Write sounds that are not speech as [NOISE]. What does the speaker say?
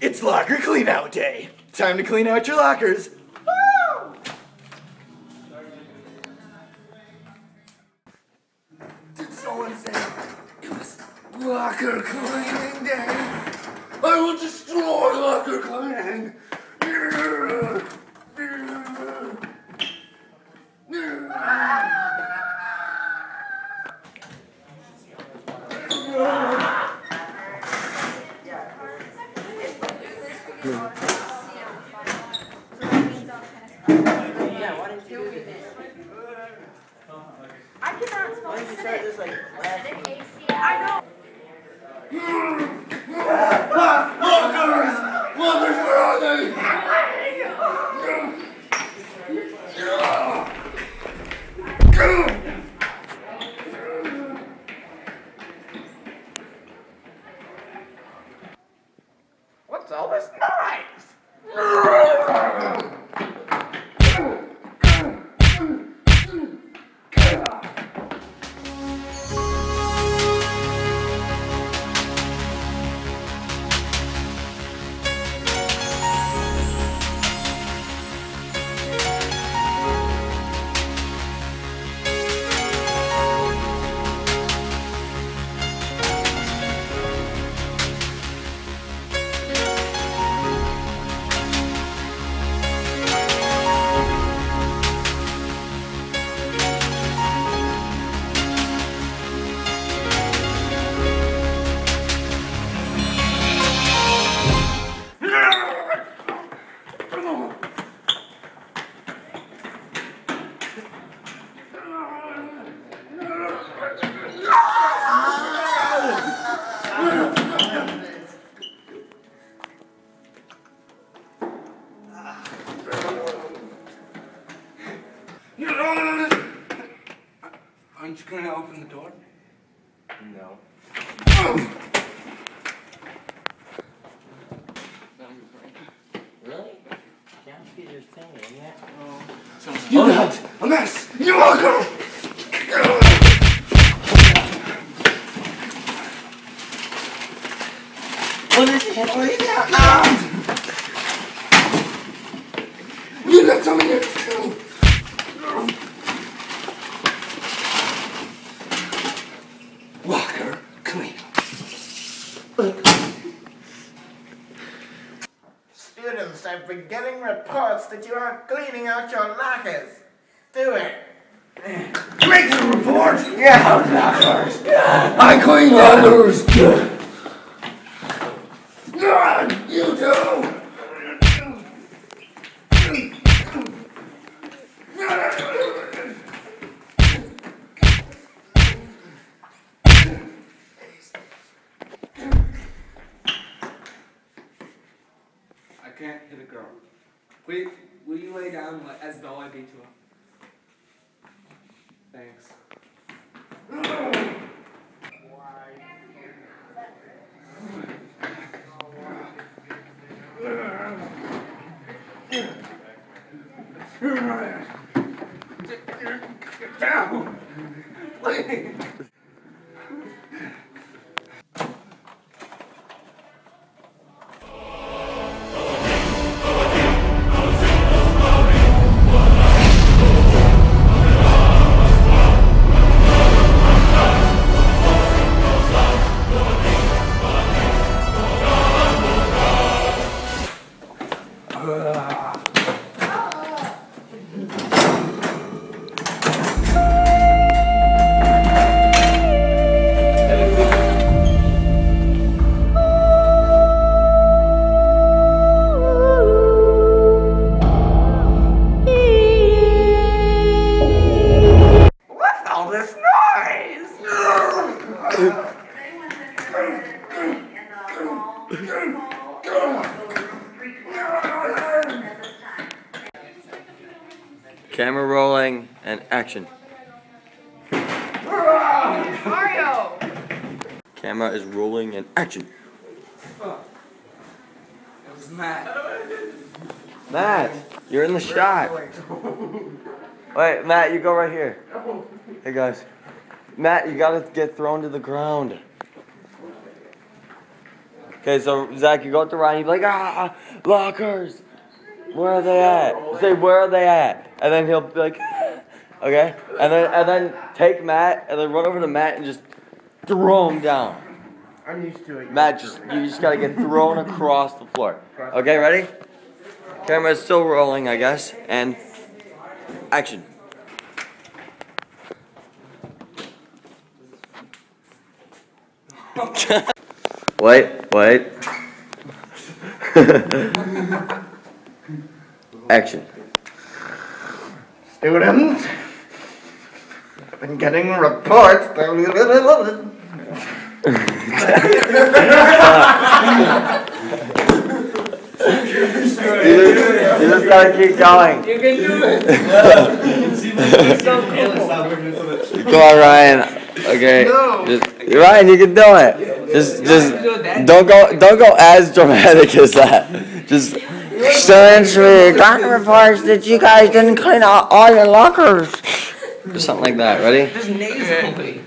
It's locker clean out day. Time to clean out your lockers. Did someone say it was locker cleaning day? I will destroy locker cleaning. I cannot spell acidic. Acidic, A-C-I Lockers! Lockers, where are they? [LAUGHS] Aren't you gonna open the door? No. Really? Can't get your thing in yet? You got a mess! You locker! What is it? What is it? You got something here too! Locker clean. Students, I've been getting reports that you aren't cleaning out your lockers. Do it. Make the report! Yeah, lockers! I clean lockers! Can't hit a girl. Wait, will you lay down as though I beat you up? Thanks. Get down! Please! Camera rolling and action. Mario! Camera is rolling and action. It was Matt. Matt, you're in the shot. [LAUGHS] Wait, Matt, you go right here. Hey guys. Matt, you gotta get thrown to the ground. Okay, so Zach, you go up to Ryan. You be like, ah, lockers. Where are they at? Say, where are they at? And then he'll be like, "Ah." okay, and then and then take Matt and then run over to Matt and just throw him down. I'm used to it. Matt, just you just gotta get thrown across the floor. Okay, ready? Camera's still rolling, I guess, and action. Wait, wait. action. Students, I've been getting reports. You [LAUGHS] just, you just gotta keep going. You can do it. [LAUGHS] Come on, Ryan. Okay. Just, Ryan, you can do it. Just, just don't go, don't go as dramatic as that. Just. We got reports that you guys didn't clean out all your lockers. Or something like that. Ready? Just nasally.